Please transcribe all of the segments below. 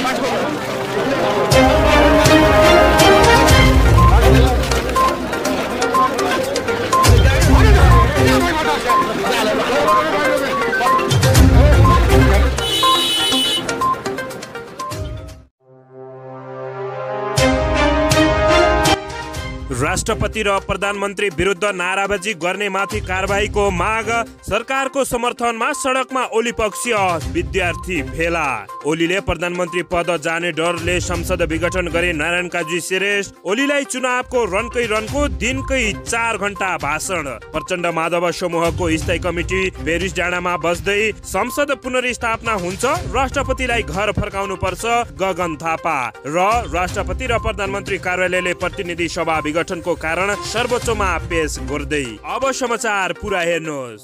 Thank you. राष्ट्रपति र प्रधानमन्त्री विरुद्ध नाराबाजी गर्ने माथि कारवाहीको माग सरकारको समर्थनमा सडकमा ओली पक्षीय विद्यार्थी भेला। ओलीले प्रधानमन्त्री पद जाने डरले संसद विघटन गरे नारायण काजी श्रेष्ठ ओलीलाई चुनावको रनकै रनको दिनकै चार घन्टा भाषण। प्रचण्ड माधव समूहको स्थायी कमिटी पेरिस डाँडामा बस्दै संसद पुनर्स्थापना हुन्छ राष्ट्रपतिलाई घर फर्काउनु पर्छ गगन थापा र राष्ट्रपति र प्रधानमन्त्री कार्यालयले प्रतिनिधि सभा विघटनको कारण सर्वोच्चमा पेश गर्दै अब समाचार पुरा हेर्नुहोस्।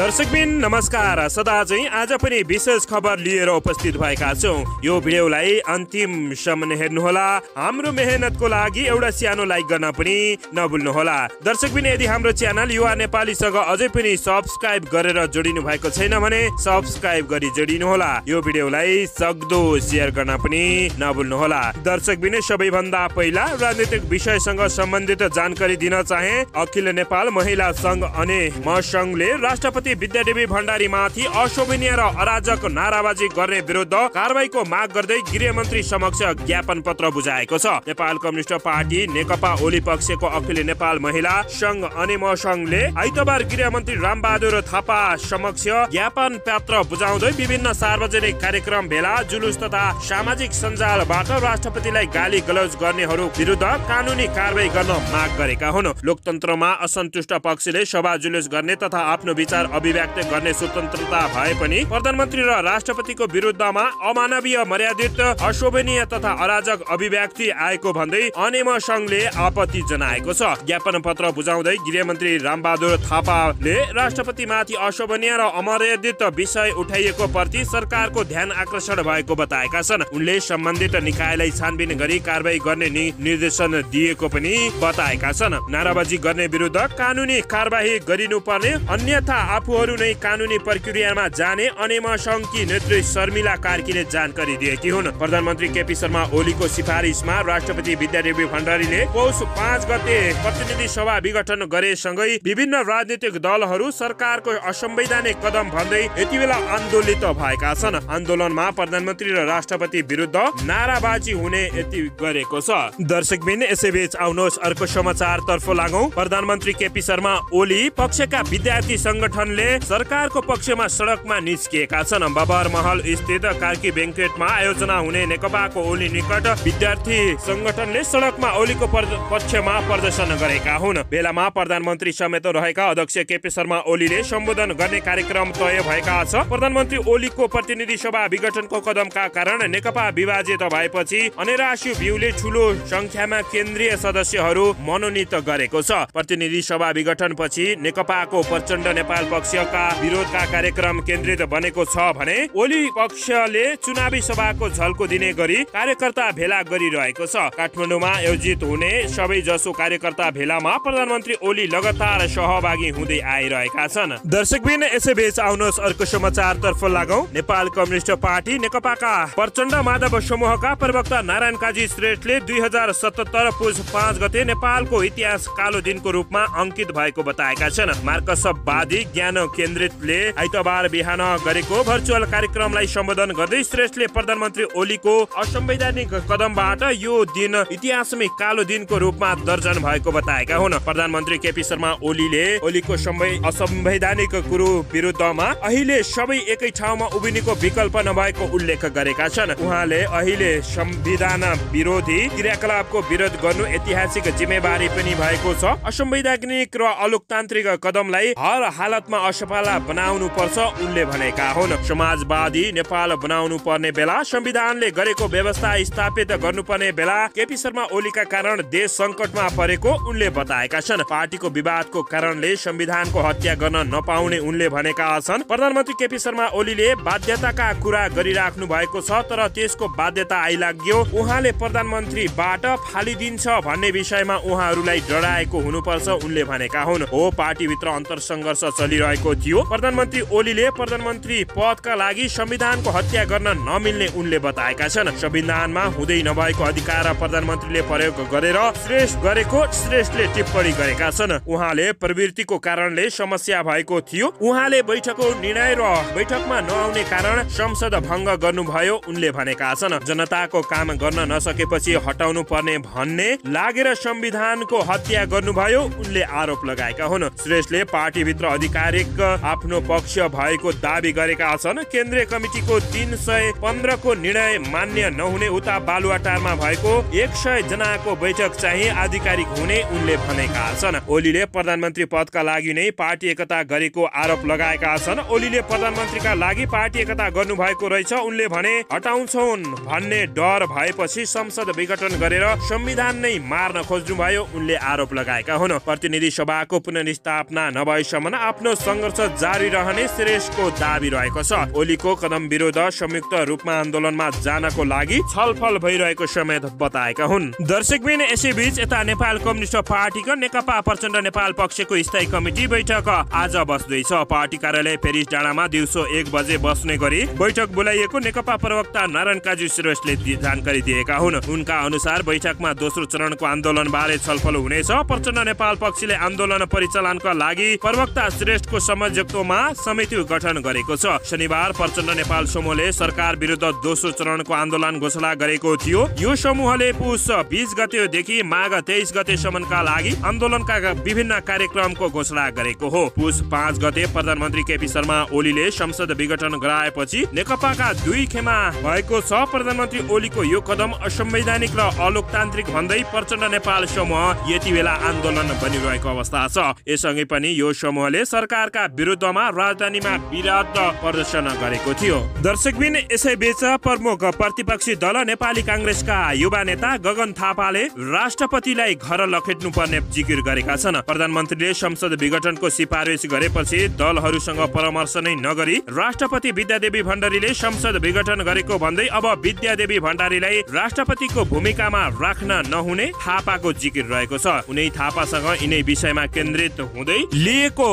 दर्शकबिन नमस्कार। सदा चाहिँ आज पनि विशेष खबर लिएर उपस्थित भएका छौँ। यो भिडियोलाई अन्तिमसम्म हेर्नुहोला। हाम्रो मेहनतको लागि एउटा सानो लाइक गर्न पनि नभुल्नुहोला। दर्शकबिन यदि हाम्रो च्यानल युवा नेपालीसँग अझै पनि सब्सक्राइब गरेर जोडिनु भएको छैन भने सब्सक्राइब गरी जोडिनुहोला। यो भिडियोलाई सक्दो सेयर गर्न पनि नभुल्नुहोला। दर्शकबिन सबैभन्दा पहिला राजनीतिक विषयसँग सम्बन्धित जानकारी दिन चाहे अखिल नेपाल महिला सङ्घ अनि म सङ्घले राष्ट्रपति विद्यादेवी भण्डारी माथि अशोभनीय र अराजक नाराबाजी गर्ने विरुद्ध कारवाहीको माग गर्दै गृहमन्त्री समक्ष ज्ञापन पत्र बुझाएको छ। नेपाल कम्युनिस्ट पार्टी नेकपा ओली पक्षको अखिल नेपाल महिला संघ अनि म संघले आइतबार गृहमन्त्री रामबहादुर थापा समक्ष ज्ञापन पत्र बुझाउँदै विभिन्न सार्वजनिक कार्यक्रम भेला जुलुस तथा सामाजिक सञ्जालबाट राष्ट्रपतिलाई गाली गलौज गर्नेहरू विरुद्ध कानुनी कारवाही गर्न माग गरेका हुन्। लोकतन्त्रमा असन्तुष्ट पक्षले सभा जुलुस गर्ने तथा आफ्नो विचार अभिव्यक्त गर्ने स्वतन्त्रता भए पनि प्रधानमन्त्री र राष्ट्रपतिको विरुद्धमा अमानवीय मर्यादित अशोभनीय तथा अराजक अभिव्यक्ति आएको भन्दै अनेम संघले आपत्ति जनाएको छ। ज्ञापन पत्र बुझाउँदै गृहमन्त्री रामबहादुर थापाले राष्ट्रपति माथि अशोभनीय र अमर्यादित विषय उठाइएको प्रति सरकारको ध्यान आकर्षण भएको बताएका छन्। उनले सम्बन्धित निकायलाई छानबिन गरी कारवाही गर्ने निर्देशन दिएको पनि बताएका छन्। नाराबाजी गर्ने विरुद्ध कानुनी कारवाही गरिनुपर्ने अन्यथा आफूहरू नै कानुनी प्रक्रियामा जाने अनेम सङ्घकी नेत्री शर्मिला कार्कीले जानकारी दिएकी हुन्। प्रधानमन्त्री केपी शर्मा ओलीको सिफारिसमा राष्ट्रपति विद्यादेवी भण्डारीले पौष पाँच गते प्रतिनिधि सभा विघटन गरेसँगै विभिन्न राजनीतिक दलहरू सरकारको असंवैधानिक कदम भन्दै यति बेला आन्दोलित भएका छन्। आन्दोलनमा प्रधानमन्त्री र राष्ट्रपति विरुद्ध नाराबाजी हुने यति गरेको छ। दर्शकबिन यसैबीच आउनुहोस् अर्को समाचार तर्फ लागौं। प्रधानमन्त्री केपी शर्मा ओली पक्षका विद्यार्थी संगठनले सरकारको पक्षमा सडकमा निस्किएका छन्। बबर महल स्थित कार्की बेङ्केटमा आयोजना हुने नेकपाको ओली निकट विद्यार्थी संगठनले सडकमा ओलीको पक्षमा प्रदर्शन गरेका हुन्। बेलामा प्रधानमन्त्री समेत रहेका अध्यक्ष केपी शर्मा ओलीले सम्बोधन गर्ने कार्यक्रम तय भएका छ। प्रधानमन्त्री ओलीको प्रतिनिधि सभा विघटनको कदमका कारण नेकपा विभाजित भएपछि अनेरासु भ्यूले ठुलो संख्यामा केन्द्रीय सदस्यहरू मनोनित गरेको छ। प्रतिनिधि सभा विघटन पछि नेकपाको प्रचण्ड नेपाल पक्षका विरोधका कार्यक्रम केन्द्रित बनेको छ भने ओली पक्षले चुनावी सभाको झल्को दिने गरी कार्यकर्ता भेला गरिरहेको छ। काठमाडौँमा आयोजित हुने सबै जसो कार्यकर्ता भेलामा प्रधानमन्त्री ओली लगातार सहभागी हुँदै आइरहेका छन्। दर्शकबिन यसैबीच आउनुहोस् अर्को समाचार तर्फ लागौं। नेपाल कम्युनिस्ट पार्टी नेकपाका प्रचण्ड माधव समूहका प्रवक्ता नारायण काजी श्रेष्ठले दुई हजार सतहत्तर पुस पाँच गते नेपालको इतिहास कालो दिनको रूपमा अङ्कित भएको बताएका छन्। मार्कसवादी ज्ञान केन्द्रितले आइतबार बिहान गरेको भर्चुअल कार्यक्रमलाई सम्बोधन गर्दै श्रेष्ठले प्रधानमन्त्री ओलीको असंवैधानिक कदमबाट यो दिन इतिहासमै कालो दिनको रूपमा दर्जन भएको बताएका हुन्। प्रधानमन्त्री केपी शर्मा ओलीले ओलीको असंवैधानिक कुरो विरुद्धमा अहिले सबै एकै ठाउँमा उभिनेको विकल्प नभएको उल्लेख गरेका छन्। उहाँले अहिले संविधान विरोधी क्रियाकलापको विरोध गर्नु ऐतिहासिक जिम्मेवारी पनि भएको छ। असंवैधानिक र अलोकतान्त्रिक कदमलाई हर हालतमा असफला बनाउनु पर्छ उनले भनेका हुन्। समाजवादी नेपाल बनाउनु पर्ने बेला संविधानले गरेको व्यवस्था स्थापित गर्नुपर्ने बेला केपी शर्मा ओलीका कारण देश संकटमा परेको उनले बताएका छन्। पार्टीको विवादको कारणले संविधानको हत्या गर्न नपाउने उनले भनेका छन्। प्रधानमन्त्री केपी शर्मा ओलीले बाध्यताका कुरा गरिराख्नु भएको छ तर त्यसको बाध्यता आइलाग्यो। उहाँले प्रधानमन्त्रीबाट फालिदिन्छ भन्ने विषयमा उहाँहरूलाई डराएको हुनुपर्छ उनले भनेका हुन्। हो पार्टीभित्र अन्तर सङ्घर्ष चलिरहेको भनिरहेको थियो। प्रधानमन्त्री ओलीले प्रधानमन्त्री पदका लागि संविधानको हत्या गर्न नमिल्ने उनले बताएका छन्। संविधानमा हुँदै नभएको अधिकार प्रधानमन्त्रीले प्रयोग गरेर श्रेष्ठ गरेको श्रेष्ठले टिप्पणी गरेका छन्। उहाँले प्रवृत्तिको कारणले समस्या भएको थियो। उहाँले बैठकको निर्णय र बैठकमा नआउने कारण संसद भङ्ग गर्नुभयो उनले भनेका छन्। जनताको काम गर्न नसकेपछि हटाउनु पर्ने भन्ने लागेर संविधानको हत्या गर्नुभयो उनले आरोप लगाएका हुन्। श्रेष्ठले पार्टीभित्र आधिकारिक आफ्नो पक्ष भएको दावी गरेका छन्। केन्द्रीय कमिटिको तिन सय पन्ध्रको निर्णय मान्य नहुने उता बालुवाटारमा भएको एक सय जनाको बैठक चाहिँ आधिकारिक हुने उनले भनेका छन्। ओलीले प्रधानमन्त्री पदका लागि नै पार्टी एकता गरेको आरोप लगाएका छन्। ओलीले प्रधानमन्त्रीका लागि पार्टी एकता गर्नु भएको रहेछ। उनले भने हटाउँछौन् भन्ने डर भएपछि संसद विघटन गरेर संविधान नै मार्न खोज्नु भयो उनले आरोप लगाएका हुन्। प्रतिनिधि सभाको पुनर्स्थापना नभएसम्म आफ्नो सङ्घर्ष जारी रहने श्रेष्ठको दावी रहेको छ। ओलीको कदम विरोध संयुक्त रूपमा आन्दोलनमा जानको लागि छलफल भइरहेको समय बताएका हुन्। दर्शकबिन यसैबीच यता नेपाल कम्युनिस्ट पार्टीको नेकपा प्रचण्ड नेपाल पक्षको स्थायी कमिटी बैठक आज बस्दैछ। पार्टी कार्यालय पेरिस डाँडामा दिउँसो एक बजे बस्ने गरी बैठक बोलाइएको नेकपा प्रवक्ता नारायण काजी श्रेष्ठले जानकारी दिएका हुन्। उनका अनुसार बैठकमा दोस्रो चरणको आन्दोलन बारे छलफल हुनेछ। प्रचण्ड नेपाल पक्षले आन्दोलन परिचालनका लागि प्रवक्ता श्रेष्ठको संयोजकत्वमा समिति गठन गरेको छ। शनिबार प्रचण्ड नेपाल समूहले सरकार विरुद्ध दोस्रो चरणको आन्दोलन घोषणा गरेको थियो। यो समूहले पुष बिस गतेदेखि माघ तेइस गतेसम्मका लागि आन्दोलनका विभिन्न कार्यक्रमको घोषणा गरेको हो। पुष पाँच गते प्रधानमन्त्री केपी शर्मा ओलीले संसद विघटन गराएपछि नेकपाका दुई खेमा भएको छ। प्रधानमन्त्री ओलीको यो कदम असंवैधानिक र अलोकतान्त्रिक भन्दै प्रचण्ड नेपाल समूह यति बेला आन्दोलन बनिरहेको अवस्था छ। यससँगै पनि यो समूहले सरकारका विरुद्धमा राजधानीमा विरोध प्रदर्शन गरेको थियो। दर्शकबिन यसै बीच प्रमुख प्रतिपक्षी दल नेपाली काङ्ग्रेसका युवा नेता गगन थापाले राष्ट्रपतिलाई घर लखेट्नु पर्ने जिकिर गरेका छन्। प्रधानमन्त्रीले संसद विघटनको सिफारिस गरेपछि दलहरूसँग परामर्श नै नगरी राष्ट्रपति विद्यादेवी भण्डारीले संसद विघटन गरेको भन्दै अब विद्यादेवी भण्डारीलाई राष्ट्रपतिको भूमिकामा राख्न नहुने थापाको जिकिर रहेको छ। उनै थापासँग यिनै विषयमा केन्द्रित हुँदै लिएको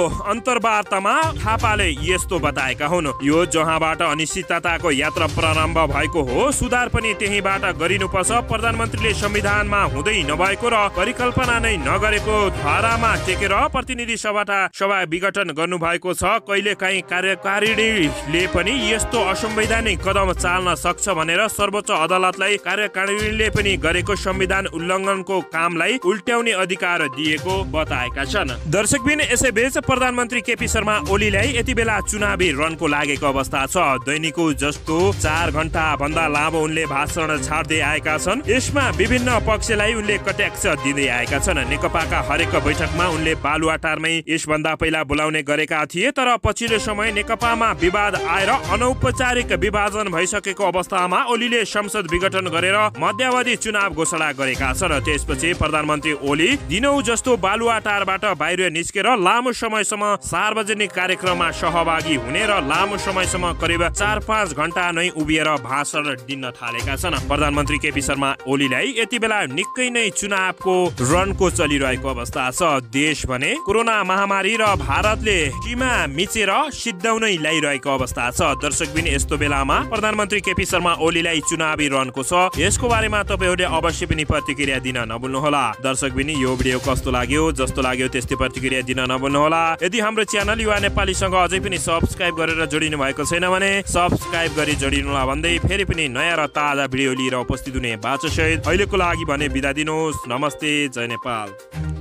अन्तर्वार्तामा थापाले यस्तो बताएका हुन्। यो जहाँबाट अनिश्चितताको यात्रा प्रारम्भ भएको हो सुधार पनि त्यहीबाट गरिनुपर्छ। प्रधानमन्त्रीले संविधानमा हुँदै नभएको र परिकल्पना नै नगरेको धारामा टेकेर प्रतिनिधि सभाटा सभा विघटन गर्नु भएको छ। कहिले काहीँ कार्यकारिणीले पनि यस्तो असंवैधानिक कदम चाल्न सक्छ भनेर सर्वोच्च अदालतलाई कार्यकारिणीले पनि गरेको संविधान उल्लङ्घनको कामलाई उल्ट्याउने अधिकार दिएको बताएका छन्। दर्शकबिन यसै बीच प्रधानमन्त्री केपी शर्मा ओलीलाई यति बेला चुनावी रनको लागेको अवस्था छ। दैनिकको जस्तो चार घन्टा भन्दा लामो उनले भाषण छाड्दै आएका छन्। यसमा विभिन्न पक्षलाई उनले कट्याक्ष दिँदै आएका छन्। नेकपाका हरेक बैठकमा उनले बालुवाटारमै यसभन्दा पहिला बोलाउने गरेका थिए तर पछिल्लो समय नेकपामा विवाद आएर अनौपचारिक विभाजन भइसकेको अवस्थामा ओलीले संसद विघटन गरेर मध्यावधि चुनाव घोषणा गरेका छन्। त्यसपछि प्रधानमन्त्री ओली दिनौ जस्तो बालुवाटारबाट बाहिर निस्केर लामो समयसम्म सार्वजनिक कार्यक्रममा सहभागी हुने र लामो समयसम्म करिब चार पाँच घन्टा नै उभिएर भाषण दिन थालेका छन्। प्रधानमन्त्री केपी शर्मा ओलीलाई यति बेला निकै नै चुनावको रनको चलिरहेको अवस्था छ। देश भने कोरोना महामारी र भारतले सीमा मिचेर सिद्धाउनै ल्याइरहेको अवस्था छ। दर्शक बिन यस्तो बेलामा प्रधानमन्त्री केपी शर्मा ओलीलाई चुनावी रनको छ। यसको बारेमा तपाईँहरूले अवश्य पनि प्रतिक्रिया दिन नभुल्नुहोला। दर्शक बिनी यो भिडियो कस्तो लाग्यो जस्तो लाग्यो त्यस्तै प्रतिक्रिया दिन नभुल्नुहोला। यदि हाम्रो च्यानल युवा नेपालीसँग अझै पनि सब्सक्राइब गरेर जोडिनु भएको छैन भने सब्सक्राइब गरी जोडिनुहोला भन्दै फेरि पनि नयाँ र ताजा भिडियो लिएर उपस्थित हुने बाचो सहित अहिलेको लागि भने बिदा दिनुहोस्। नमस्ते जय नेपाल।